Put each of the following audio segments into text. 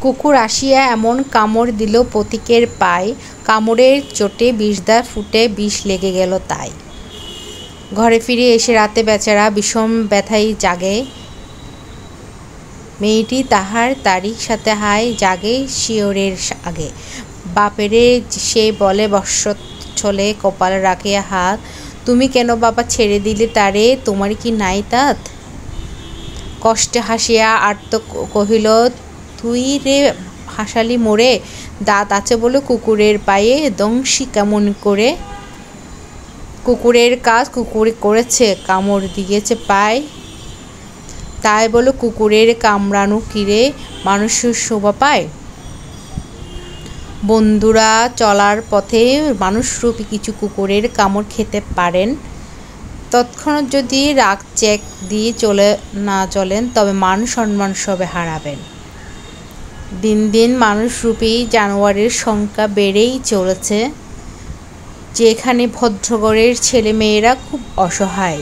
কুকুর আসিয়া এমন কামড় দিল পথিকের পায়ে, কামড়ের চোটে বিষদা ফুটে বিষ লেগে গেল তাই। ঘরে ফিরে এসে রাতে বেচারা বিষম ব্যথায় জাগে। মেয়েটি তাহার তারিখ সাথে হায় জাগে শিয়রের আগে। বাপেরে সে বলে বৎসলে কপাল রাখিয়া হাত। তুমি কেন বাবা ছেড়ে দিলে তারে? তোমার কি নাই তাত? কষ্টে হাসিয়া আর্ত কহিল তুই রে হাসালি মোড়ে দাঁত আছে বলে কুকুরের পায়ে দংশি কেমন করে? কুকুরের কাজ কুকুরে করেছে, কামড় দিয়েছে পায়। তাই বলো কুকুরের কামড়ানো কিরে মানুষের শোভা পায়? বন্ধুরা, চলার পথে মানুষরূপী কিছু কুকুরের কামড় খেতে পারেন। তৎক্ষণাৎ যদি রাগ চেক দিয়ে চলে না চলেন, তবে মান সম্মান সবে হারাবেন। দিন দিন মানুষরূপী জানোয়ারের সংখ্যা বেড়েই চলেছে, যেখানে ভদ্রগড়ের ছেলে মেয়েরা খুব অসহায়।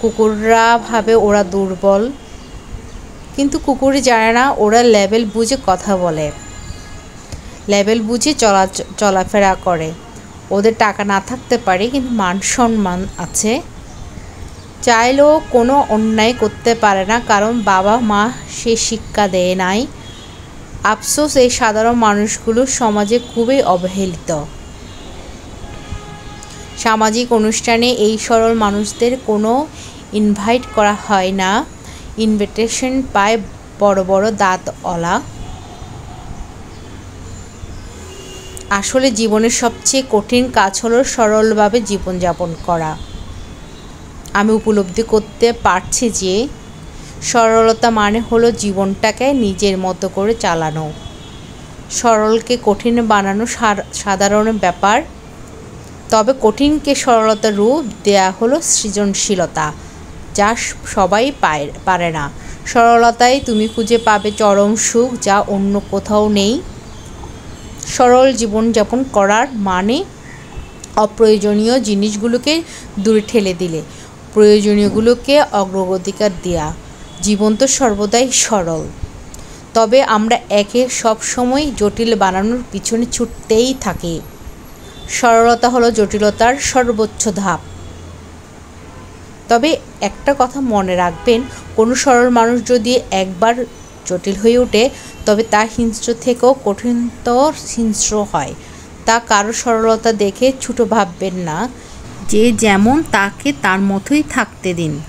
কুকুররা ভাবে ওরা দুর্বল, কিন্তু কুকুরে জানে না ওরা লেভেল বুঝে কথা বলে। লেভেল বুঝে চলা, চলাফেরা করে। ওদের টাকা না থাকতে পারে, কিন্তু মান সম্মান আছে। চাইলেও কোনো অন্যায় করতে পারে না, কারণ বাবা মা সে শিক্ষা দেয় নাই। আফসোস, এই সাধারণ মানুষগুলো সমাজে খুবই অবহেলিত। সামাজিক অনুষ্ঠানে এই সরল মানুষদের কোনো ইনভাইট করা হয় না। ইনভিটেশন পায় বড় বড় দাঁতওয়ালা। আসলে জীবনের সবচেয়ে কঠিন কাজ হলো সরলভাবে জীবনযাপন করা। আমি উপলব্ধি করতে পারছি যে সরলতা মানে হলো জীবনটাকে নিজের মতো করে চালানো। সরলকে কঠিন বানানো সাধারণ ব্যাপার। তবে কঠিনকে সরলতা রূপ দেয়া হলো সৃজনশীলতা, যা সবাই পায় পারে না। সরলতায় তুমি খুঁজে পাবে চরম সুখ যা অন্য কোথাও নেই। সরল জীবনযাপন করার মানে অপ্রয়োজনীয় জিনিসগুলোকে দূরে ঠেলে দিলে, প্রয়োজনীয়গুলোকে অগ্রগতিকার দেয়া। জীবন তো সর্বদাই সরল। তবে আমরা একে সব সময় জটিল বানানোর পিছনে ছুটতেই থাকি। সরলতা হলো জটিলতার সর্বোচ্চ ধাপ। তবে একটা কথা মনে রাখবেন, কোনো সরল মানুষ যদি একবার জটিল হয়ে ওঠে, তবে তা হিংস্র থেকেও কঠিনতর হিংস্র হয়। তা কারও সরলতা দেখে ছুটো ভাববেন না। যে যেমন তাকে তার মতোই থাকতে দিন।